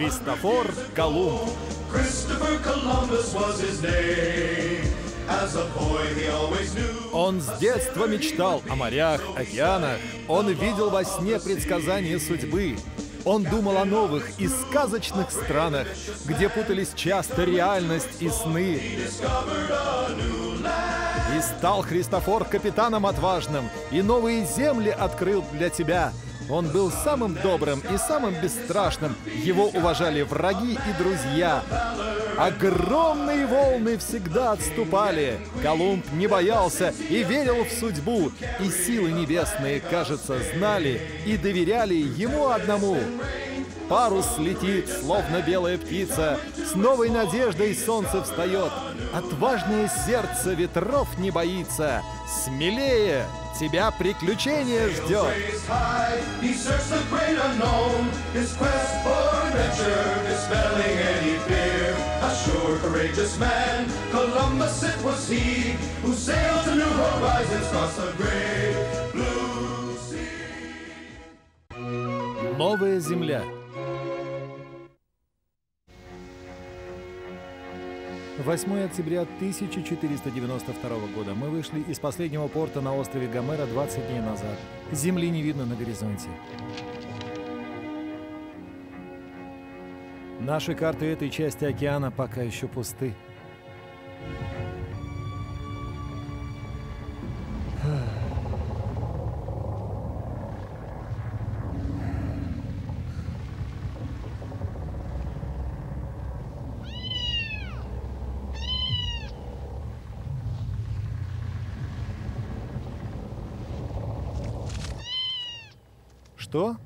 Христофор Колумб. Он с детства мечтал о морях, океанах. Он видел во сне предсказания судьбы. Он думал о новых и сказочных странах, где путались часто реальность и сны. И стал Христофор капитаном отважным, и новые земли открыл для тебя. Он был самым добрым и самым бесстрашным. Его уважали враги и друзья. Огромные волны всегда отступали. Колумб не боялся и верил в судьбу. И силы небесные, кажется, знали и доверяли ему одному. Парус летит, словно белая птица. С новой надеждой солнце встает. Отважное сердце ветров не боится. Смелее, тебя приключение ждет. Raised high, 8 октября 1492 года мы вышли из последнего порта на острове Гомера 20 дней назад. Земли не видно на горизонте. Наши карты этой части океана пока еще пусты. Что?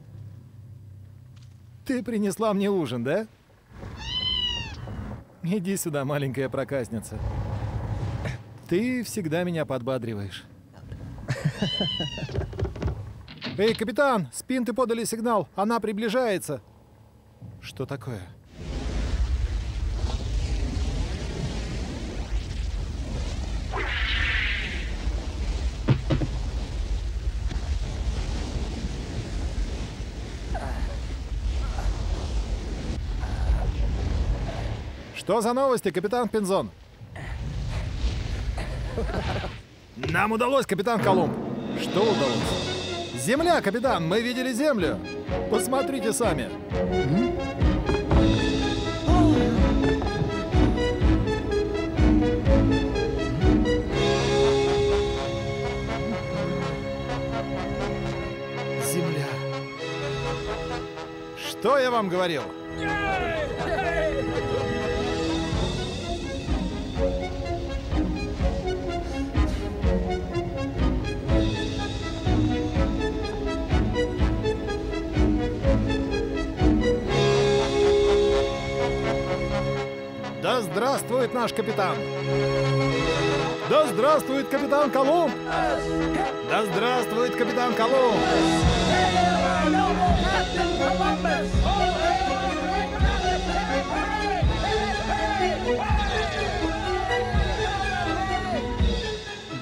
Ты принесла мне ужин, да? Иди сюда, маленькая проказница. Ты всегда меня подбадриваешь. Эй, капитан, спинты подали сигнал. Она приближается. Что такое? Что за новости, капитан Пинзон? Нам удалось, капитан Колумб. Что удалось? Земля, капитан, мы видели землю. Посмотрите сами. Земля. Что я вам говорил? Да здравствует наш капитан! Да здравствует капитан Колумб! Да здравствует капитан Колумб!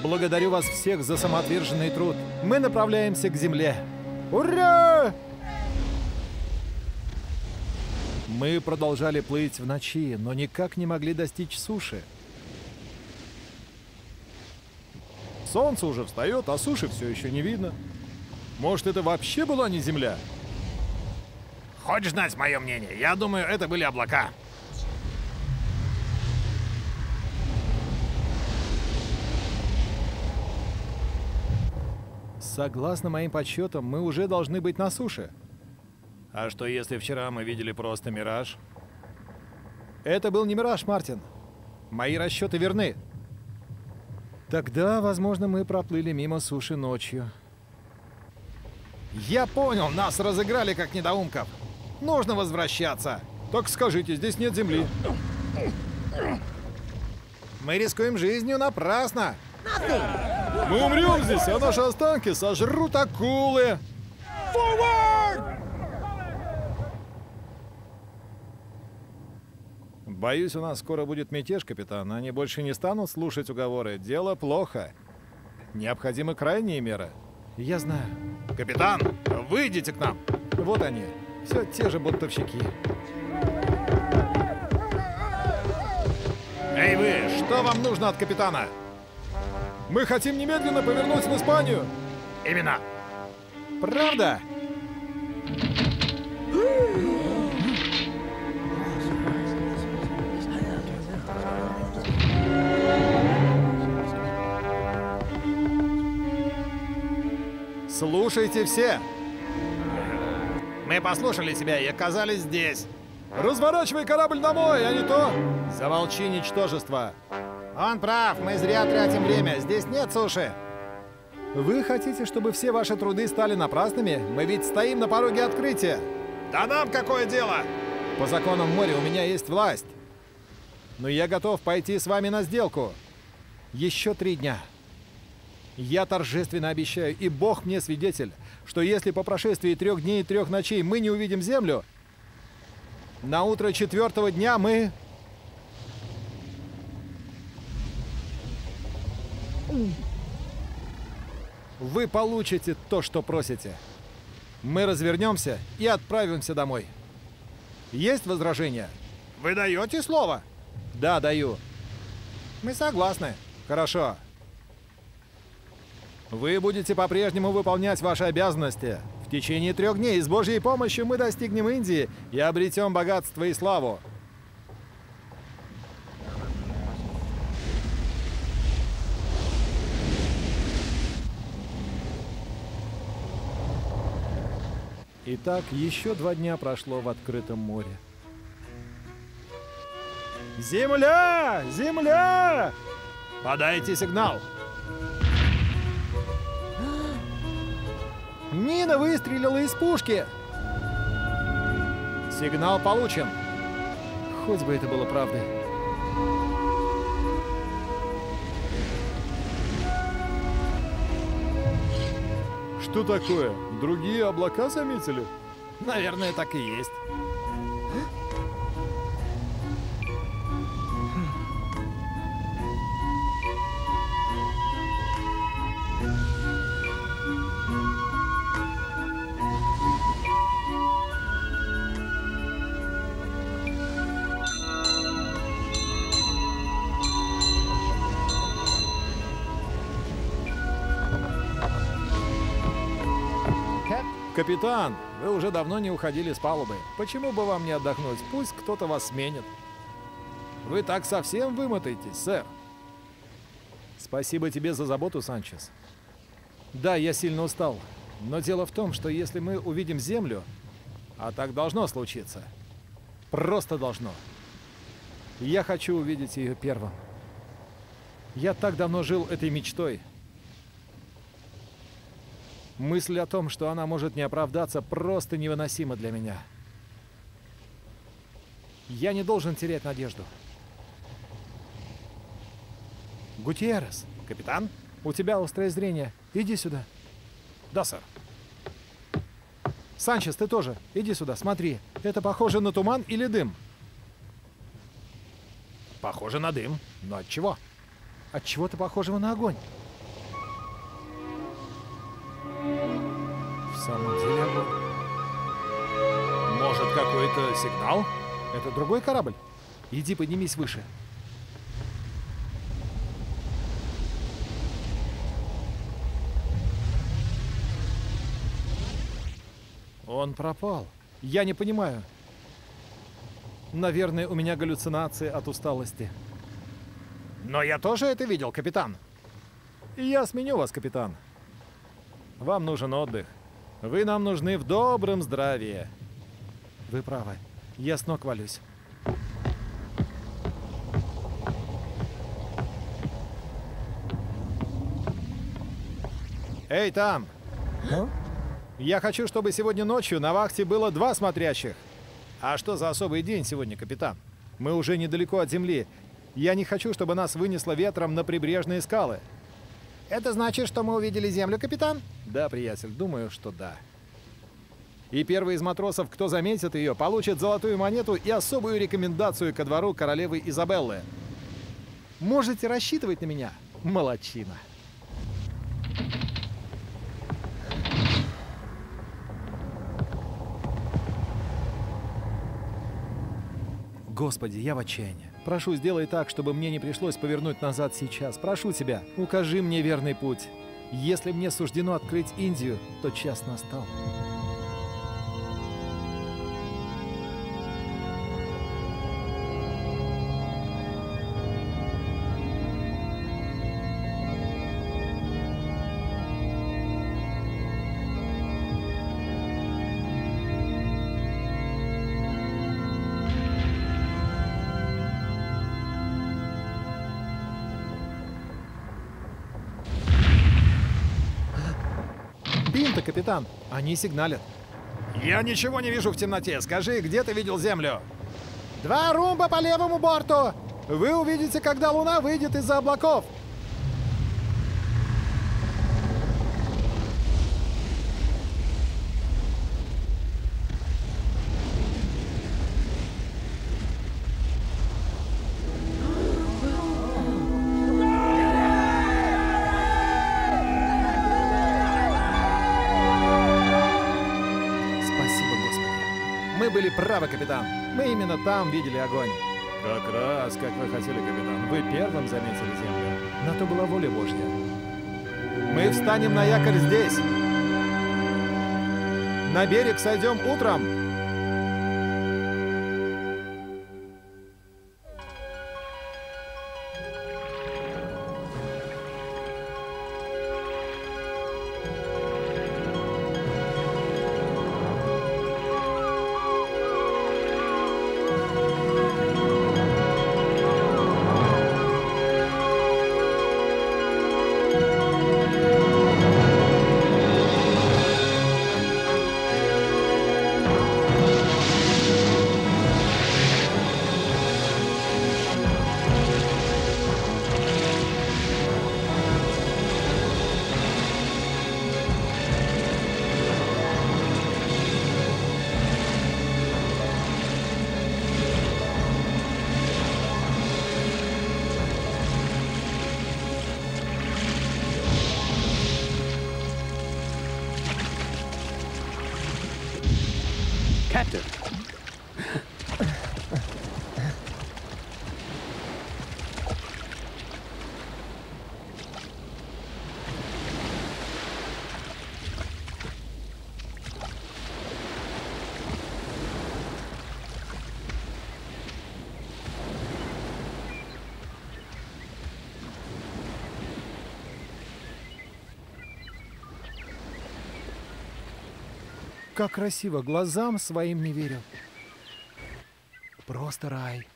Благодарю вас всех за самоотверженный труд. Мы направляемся к земле. Ура! Мы продолжали плыть в ночи, но никак не могли достичь суши. Солнце уже встает, а суши все еще не видно. Может, это вообще была не земля? Хочешь знать мое мнение? Я думаю, это были облака. Согласно моим подсчетам, мы уже должны быть на суше. А что если вчера мы видели просто мираж? Это был не мираж, Мартин. Мои расчеты верны. Тогда, возможно, мы проплыли мимо суши ночью. Я понял, нас разыграли как недоумков. Нужно возвращаться. Так скажите, здесь нет земли. Мы рискуем жизнью напрасно. Мы умрем здесь, а наши останки сожрут акулы. Forward! Боюсь, у нас скоро будет мятеж, капитан. Они больше не станут слушать уговоры. Дело плохо. Необходимы крайние меры. Я знаю. Капитан, выйдите к нам. Вот они. Все те же бунтовщики. Эй вы, что вам нужно от капитана? Мы хотим немедленно повернуть в Испанию. Именно. Правда? Правда? Слушайте все! Мы послушали тебя и оказались здесь. Разворачивай корабль домой, а не то... Замолчи, ничтожество. Он прав, мы зря тратим время, здесь нет суши. Вы хотите, чтобы все ваши труды стали напрасными? Мы ведь стоим на пороге открытия. Да нам какое дело? По законам моря у меня есть власть. Но я готов пойти с вами на сделку. Еще три дня. Я торжественно обещаю, и Бог мне свидетель, что если по прошествии трех дней и трех ночей мы не увидим землю, на утро четвертого дня мы... Вы получите то, что просите. Мы развернемся и отправимся домой. Есть возражения? Вы даете слово? Да, даю. Мы согласны. Хорошо. Вы будете по-прежнему выполнять ваши обязанности. В течение трех дней с Божьей помощью мы достигнем Индии и обретем богатство и славу. Итак, еще два дня прошло в открытом море. Земля! Земля! Подайте сигнал! Мина выстрелила из пушки! Сигнал получен. Хоть бы это было правдой. Что такое? Другие облака заметили? Наверное, так и есть. Капитан, вы уже давно не уходили с палубы. Почему бы вам не отдохнуть? Пусть кто-то вас сменит. Вы так совсем вымотаетесь, сэр. Спасибо тебе за заботу, Санчес. Да, я сильно устал. Но дело в том, что если мы увидим Землю, а так должно случиться, просто должно, я хочу увидеть ее первым. Я так давно жил этой мечтой — Мысль о том, что она может не оправдаться, просто невыносима для меня. Я не должен терять надежду. Гутьеррес, капитан, у тебя острое зрение. Иди сюда. Да, сэр. Санчес, ты тоже. Иди сюда, смотри. Это похоже на туман или дым? Похоже на дым. Но от чего? От чего-то похожего на огонь. Самом деле Может, какой-то сигнал? Это другой корабль? Иди поднимись выше. Он пропал. Я не понимаю. Наверное, у меня галлюцинации от усталости. Но я тоже это видел, капитан. Я сменю вас, капитан. Вам нужен отдых. Вы нам нужны в добром здравии. Вы правы. Я с ног валюсь. Эй, там! А? Я хочу, чтобы сегодня ночью на вахте было два смотрящих. А что за особый день сегодня, капитан? Мы уже недалеко от земли. Я не хочу, чтобы нас вынесло ветром на прибрежные скалы. Это значит, что мы увидели землю, капитан? Да, приятель, думаю, что да. И первый из матросов, кто заметит ее, получит золотую монету и особую рекомендацию ко двору королевы Изабеллы. Можете рассчитывать на меня, молодчина. Господи, я в отчаянии. Прошу, сделай так, чтобы мне не пришлось повернуть назад сейчас. Прошу тебя, укажи мне верный путь. Если мне суждено открыть Индию, то час настал. Капитан! Они сигналят. Я ничего не вижу в темноте. Скажи, где ты видел землю? Два румба по левому борту! Вы увидите, когда луна выйдет из-за облаков. Правы, капитан. Мы именно там видели огонь. Как раз, как вы хотели, капитан. Вы первым заметили землю. На то была воля Божья. Мы встанем на якорь здесь. На берег сойдем утром. Как красиво, глазам своим не верю. Просто рай.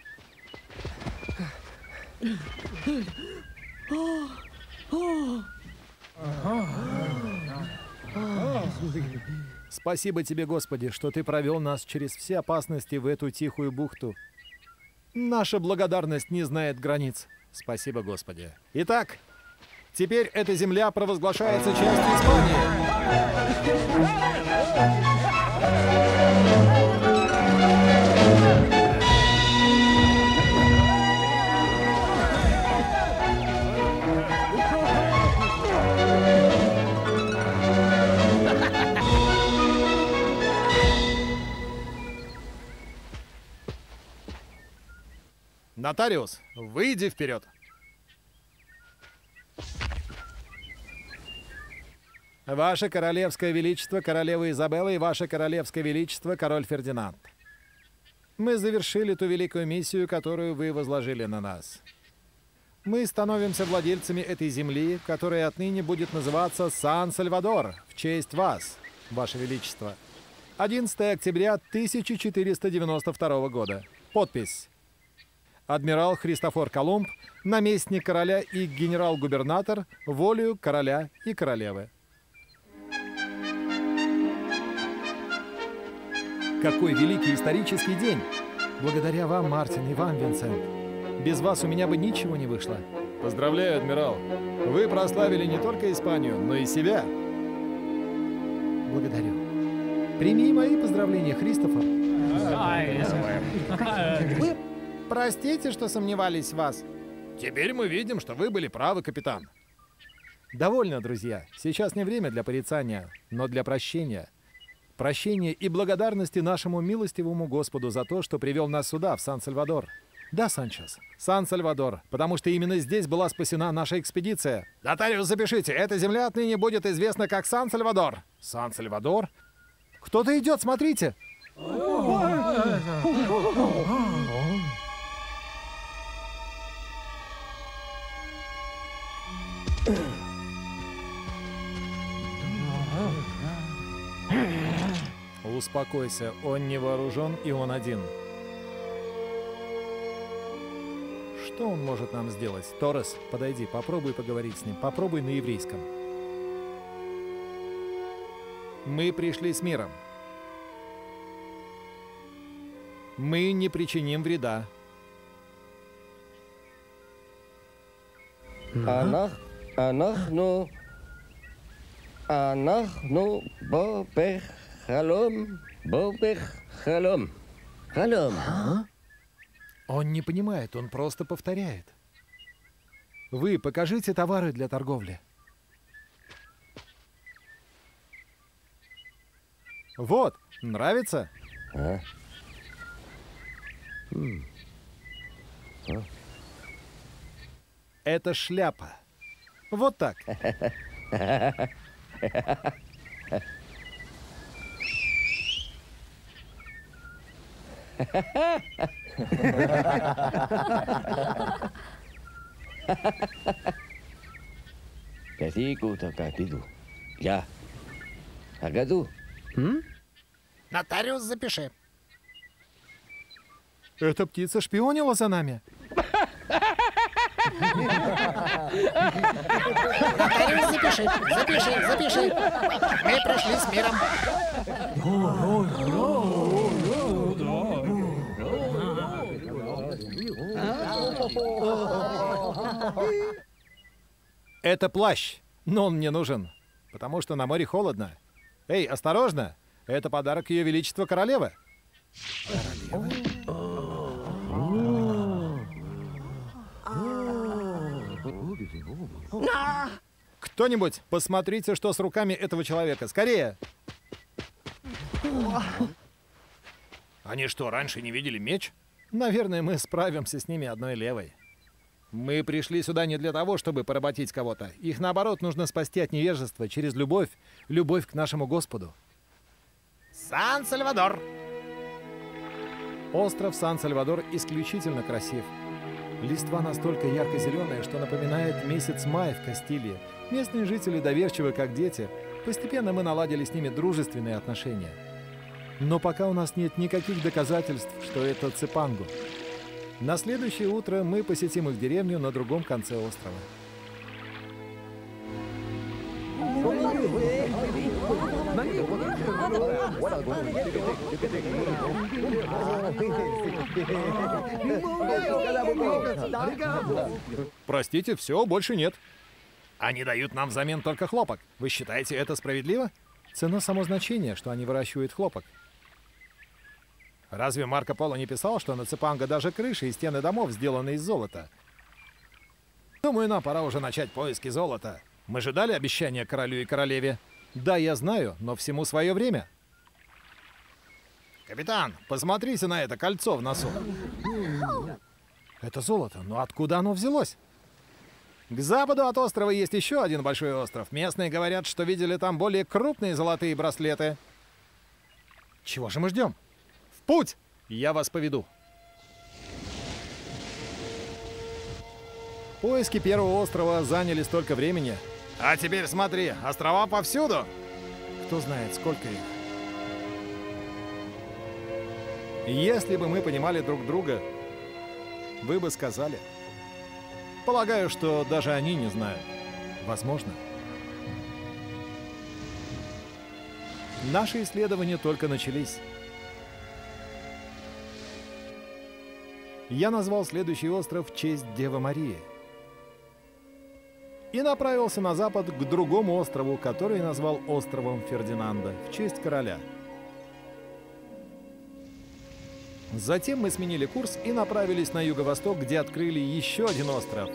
Спасибо тебе, Господи, что ты провел нас через все опасности в эту тихую бухту. Наша благодарность не знает границ. Спасибо, Господи. Итак, теперь эта земля провозглашается частью Испании. Нотариус, выйди вперед. Ваше Королевское Величество, Королева Изабелла и Ваше Королевское Величество, Король Фердинанд. Мы завершили ту великую миссию, которую вы возложили на нас. Мы становимся владельцами этой земли, которая отныне будет называться Сан-Сальвадор, в честь вас, Ваше Величество. 11 октября 1492 года. Подпись. Адмирал Христофор Колумб, наместник короля и генерал-губернатор, волею короля и королевы. Какой великий исторический день! Благодаря вам, Мартин, и вам, Винсент. Без вас у меня бы ничего не вышло. Поздравляю, адмирал. Вы прославили не только Испанию, но и себя. Благодарю. Прими мои поздравления, Христофор. Вы простите, что сомневались в вас. Теперь мы видим, что вы были правы, капитан. Довольно, друзья. Сейчас не время для порицания, но для прощения. Прощения и благодарности нашему милостивому Господу за то, что привел нас сюда, в Сан-Сальвадор. Да, Санчес. Сан-Сальвадор, потому что именно здесь была спасена наша экспедиция. Нотариус, запишите, эта земля отныне будет известна как Сан-Сальвадор. Сан-Сальвадор? Кто-то идет, смотрите! Успокойся, он не вооружен и он один. Что он может нам сделать? Торрес, подойди, попробуй поговорить с ним. Попробуй на еврейском. Мы пришли с миром. Мы не причиним вреда. Анах, Анахну, Анахну анах халом, болтых халом. Халом. А? Он не понимает, он просто повторяет. Вы покажите товары для торговли. Вот, нравится? А? а? Это шляпа. Вот так. Катику капиду. Я. Агаду. Нотариус, запиши. Эта птица шпионила за нами. Нотариус, запиши, запиши, запиши. Мы пришли с миром. Это плащ, но он мне нужен, потому что на море холодно. Эй, осторожно! Это подарок Ее Величества Королевы. Кто-нибудь, посмотрите, что с руками этого человека. Скорее! Они что, раньше не видели меч? Наверное, мы справимся с ними одной левой. Мы пришли сюда не для того, чтобы поработить кого-то. Их, наоборот, нужно спасти от невежества через любовь, любовь к нашему Господу. Сан-Сальвадор. Остров Сан-Сальвадор исключительно красив. Листва настолько ярко-зеленая, что напоминает месяц мая в Кастилии. Местные жители доверчивы, как дети. Постепенно мы наладили с ними дружественные отношения. Но пока у нас нет никаких доказательств, что это Цепангу. На следующее утро мы посетим их деревню на другом конце острова. Простите, все, больше нет. Они дают нам взамен только хлопок. Вы считаете это справедливо? Цена само значение, что они выращивают хлопок. Разве Марко Поло не писал, что на Цепанго даже крыши и стены домов сделаны из золота? Думаю, нам пора уже начать поиски золота. Мы же дали обещание королю и королеве. Да, я знаю, но всему свое время. Капитан, посмотрите на это кольцо в носу. Это золото, но откуда оно взялось? К западу от острова есть еще один большой остров. Местные говорят, что видели там более крупные золотые браслеты. Чего же мы ждем? Путь! Я вас поведу. Поиски первого острова заняли столько времени. А теперь смотри, острова повсюду. Кто знает, сколько их. Если бы мы понимали друг друга, вы бы сказали. Полагаю, что даже они не знают. Возможно. Наши исследования только начались. Я назвал следующий остров в честь Девы Марии. И направился на запад к другому острову, который назвал островом Фердинанда в честь короля. Затем мы сменили курс и направились на юго-восток, где открыли еще один остров.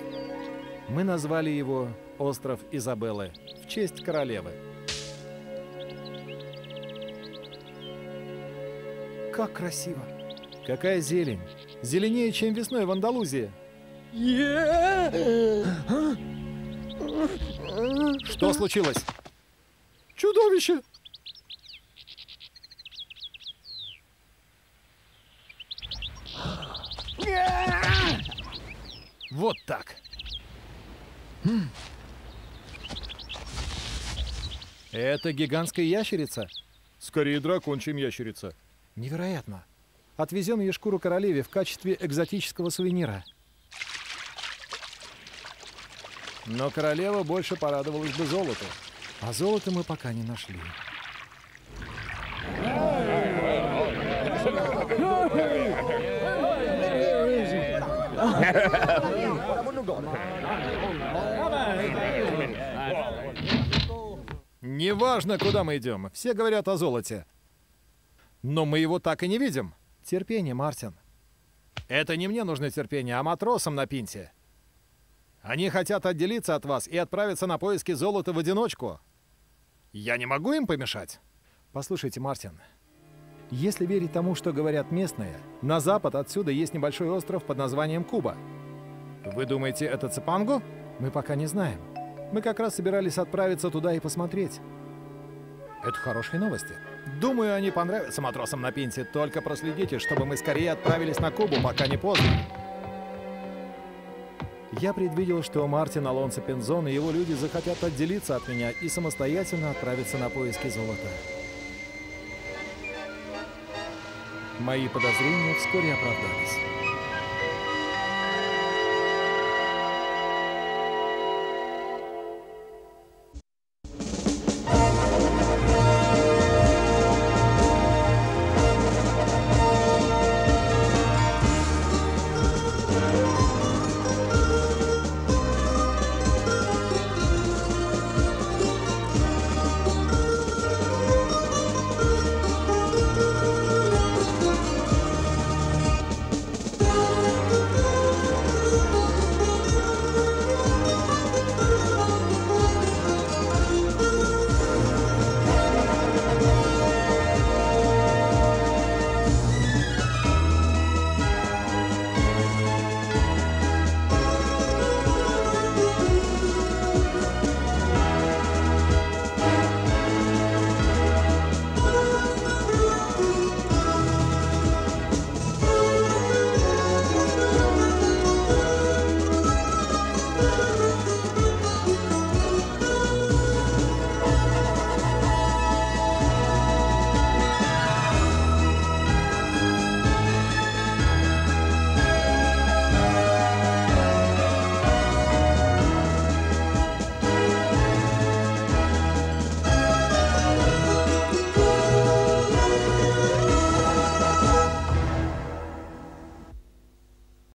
Мы назвали его остров Изабеллы в честь королевы. Как красиво! Какая зелень! Зеленее, чем весной в Андалузии. Что случилось? Чудовище! Вот так. Это гигантская ящерица. Скорее дракон, чем ящерица. Невероятно. Отвезем ее шкуру королеве в качестве экзотического сувенира. Но королева больше порадовалась бы золоту. А золото мы пока не нашли. Неважно, куда мы идем, все говорят о золоте. Но мы его так и не видим. Терпение, Мартин. Это не мне нужно терпение, а матросам на пинте. Они хотят отделиться от вас и отправиться на поиски золота в одиночку. Я не могу им помешать. Послушайте, Мартин, если верить тому, что говорят местные, на запад отсюда есть небольшой остров под названием Куба. Вы думаете, это Цепангу? Мы пока не знаем. Мы как раз собирались отправиться туда и посмотреть. Это хорошие новости. Думаю, они понравятся матросам на пинте. Только проследите, чтобы мы скорее отправились на Кубу, пока не поздно. Я предвидел, что Мартин Алонсо Пензон и его люди захотят отделиться от меня и самостоятельно отправиться на поиски золота. Мои подозрения вскоре оправдались.